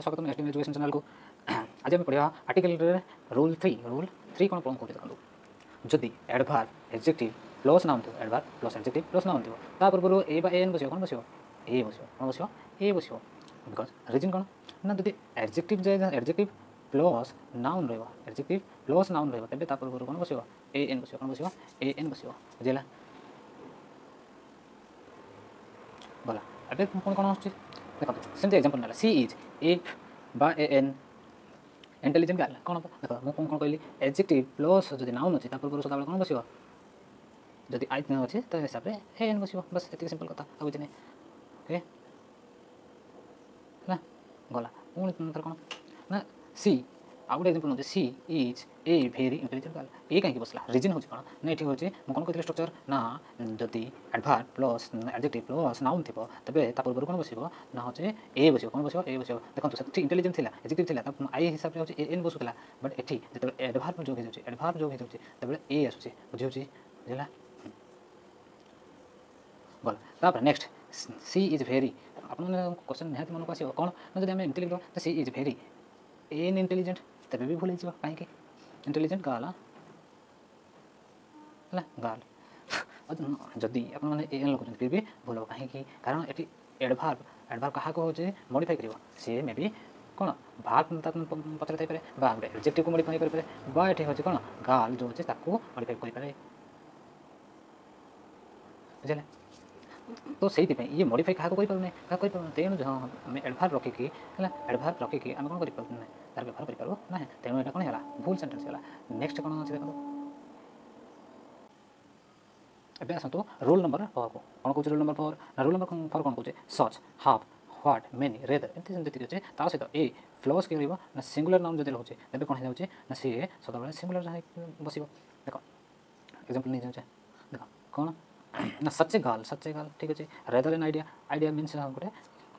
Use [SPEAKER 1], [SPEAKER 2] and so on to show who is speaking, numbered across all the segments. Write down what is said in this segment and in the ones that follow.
[SPEAKER 1] स्वागत S T education channel को आज आम पढ़ा article rule three rule three कौन कौन कहते देखो जदि एडभार एक्जेक्ट प्लस नाम थोड़ा एडभार प्लस एक्जेक्ट प्लस नाम थोड़ा पूर्व ए एन बस कौन बस ए बस कौन बस ए बस बिकज रिजन कौन ना जो exact exact plus noun reject plus noun रेबे पूर्व कौन बस ए एन बस कौन बस ए एन बस बुझेगा गला कौन कौन आस ଦେଖନ୍ତୁ ସେମିତି ଏକ୍ଜାମ୍ପଲ୍ ନେଲା ସି ଇଜ୍ ଇଫ୍ ବା ଏ ଏନ୍ ଇଣ୍ଟେଲିଜେଣ୍ଟ ବି ଆସିଲା କ'ଣ ହେବ ଦେଖ ମୁଁ କ'ଣ କ'ଣ କହିଲି ଏଜେକ୍ଟିଭ୍ ପ୍ଲସ୍ ଯଦି ନାଉନ୍ ଅଛି ତା ପୂର୍ବରୁ ସଦାବେଳେ କ'ଣ ବସିବ ଯଦି ଆଇ ଅଛି ତ ହିସାବରେ ଏ ଏନ୍ ବସିବ ବାସ୍ ଏତିକି ସିମ୍ପଲ୍ କଥା ଆଉ କିଛି ନାହିଁ ଓକେ ହେଲା ଗଲା ପୁଣି ଥରେ କ'ଣ ନା ସି ଆଉ ଗୋଟେ ଏକ୍ଜାମ୍ପଲ୍ ନେଉଛି she is a very intelligent girl ଏ କାହିଁକି ବସିଲା ରିଜିନ୍ ହେଉଛି କ'ଣ ନା ଏଠି ହେଉଛି ମୁଁ କ'ଣ କହିଥିଲି ଷ୍ଟ୍ରକ୍ଚର୍ ନା ଯଦି adverb plus adjective plus noun ଥିବ ତେବେ ତା ପୂର୍ବରୁ କ'ଣ ବସିବ ନା ହେଉଛି ଏ ବସିବ କ'ଣ ବସିବ ଏ ବସିବ ଦେଖନ୍ତୁ ସେଠି ଇଣ୍ଟେଲିଜେଣ୍ଟ ଥିଲା ଏଜେକ୍ଟିଭ୍ ଥିଲା ଆଇ ହିସାବରେ ହେଉଛି ଏ ଏନ୍ ବସୁଥିଲା ବଟ୍ ଏଠି ଯେତେବେଳେ ଆଡ଼ଭାର୍ଟ ଯୋଗ ହେଇଯାଉଛି ଆଡ଼ଭାର୍ଟ ଯୋଗ ହେଇଯାଉଛି ସେତେବେଳେ ଏ ଆସୁଛି ବୁଝିହେଉଛି ବୁଝିଲା ଗଲା ତାପରେ ନେକ୍ସଟ ସି ଇଜ୍ ଭେରି ଆପଣମାନେ କ୍ୱେଶ୍ଚନ୍ ନିହାତି ମନକୁ ଆସିବ କ'ଣ ଯଦି ଆମେ ଏମିତି ଲିଖିଦେବା she is very an intelligent तबे भी भूले जीवा कहीं के इंटेलिजेंट गाल है हाँ? गाल जदि आप एन लग फिर भी भूल कहीं कारण ये एडभार्व एडभार्व क्या हूँ मडिफाए कर सी मे भी कौन भाग पचारे गोटे एब्जेक्टिव को मडिफाए करें ये हूँ कौन गाल जो हूँ मडिफाए कर बुझे तो से ये मडिफाए क्या कोई पारे क्या कोई तेणु जो आम एडभार रखिकी है एडभार रखिक आम कौन करें तार व्यवहार कर तेणु ये कौन है भूल सेन्टेन्स तो है नेक्स्ट कौन अच्छे देखो एवं आसतु रूल नंबर फोर को कौन कौन रूल नंबर फोर ना रूल नंबर फोर कौन कहे सच हाफ ह्वाट मेन रेदर एमती जमी अच्छे सहित ए फ्लोस किए रही ना सिंगुलर नाउन जो रोचे तेज कौन हो सी सदा सिंगुलर बस देख एक्जाम्पल नहीं जाऊँचे देख कौन ಸಚ್ಚೆಗಾಲ್ ಸಚ್ಚೆಗಾಲ್ ଠିକ୍ ଅଛି rather an idea idea means ଗୋଟେ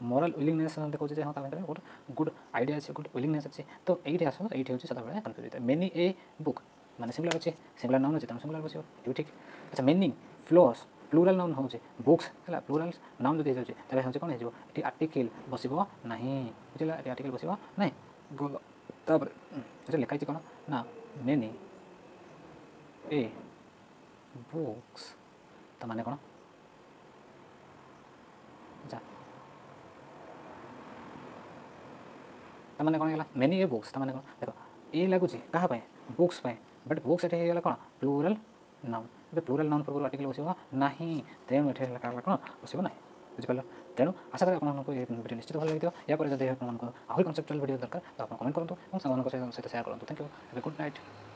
[SPEAKER 1] ମୋରାଲ୍ ୱିଲିଂନେସ୍ ଦେଖାଉଛି ଯେ ହଁ ତା ଭିତରେ ଗୋଟେ ଗୁଡ୍ ଆଇଡ଼ିଆ ଅଛି ଗୁଡ୍ ୱିଲିଂନେସ୍ ଅଛି ତ ଏଇଠି ଆସ ଏଇଠି ହେଉଛି ସଦାବେଳେ କନଫ୍ୟୁଜ୍ ହୋଇଥାଏ ମେନି ଏ ବୁକ୍ ମାନେ ସିଙ୍ଗଲାର ଅଛି ସିଙ୍ଗଲାର ନାଉନ୍ ଅଛି ତମେ ସିଙ୍ଗଲାର ବସିବ ଏଇଠି ଠିକ୍ ଆଚ୍ଛା ମିନିଂ ଫ୍ଲୋସ୍ ପ୍ଲୁରାଲ୍ ନାଉନ୍ ହେଉଛି ବୁକ୍ସ ହେଲା ପ୍ଲୁରାଲ୍ ନାଉନ୍ ଯଦି ହେଇଯାଉଛି ତାହେଲେ ହେଉଛି କ'ଣ ହେଇଯିବ ଏଠି ଆର୍ଟିକିଲ୍ ବସିବ ନାହିଁ ବୁଝିଲା ଏଠି ଆର୍ଟିକିଲ୍ ବସିବ ନାହିଁ ଗଲ ତାପରେ ଏଠି ଲେଖା ହେଇଛି କ'ଣ ନା ମେନି ଏ ବୁକ୍ସ ତାମାନେ କ'ଣ ତାମାନେ କ'ଣ ହେଲା ମେନି ଏ ବୁକ୍ସ ତାମାନେ କ'ଣ ଦେଖ ଏ ଲାଗୁଛି କାହା ପାଇଁ ବୁକ୍ସ ପାଇଁ ବଟ୍ ବୁକ୍ସ ଏଠି ହେଇଗଲା କ'ଣ ପ୍ଲୁରାଲ୍ ନାଉନ୍ ଏବେ ପ୍ଲୁରାଲ୍ ନାଉନ୍ ପୂର୍ବରୁ ଆର୍ଟିକଲ୍ ବସିବ ନାହିଁ ତେଣୁ ଏଠି ହେଲା କାହା କ'ଣ ବସିବ ନାହିଁ ବୁଝିପାରିଲ ତେଣୁ ଆଶା କରେ ଆପଣମାନଙ୍କୁ ଏ ଭିଡ଼ିଓ ନିଶ୍ଚିତ ଭଲ ଲାଗିଥିବ ଏହାପରେ ଯଦି ଆପଣମାନଙ୍କୁ ଆହୁରି କନସେପ୍ଟୁଆଲ୍ ଭିଡ଼ିଓ ଦରକାର ତ ଆପଣ କମେଣ୍ଟ କରନ୍ତୁ ଏବଂ ସାଙ୍ଗମାନଙ୍କ ସହିତ ସେୟାର କରନ୍ତୁ ଥ୍ୟାଙ୍କ ୟୁ ଗୁଡ୍ ନାଇଟ୍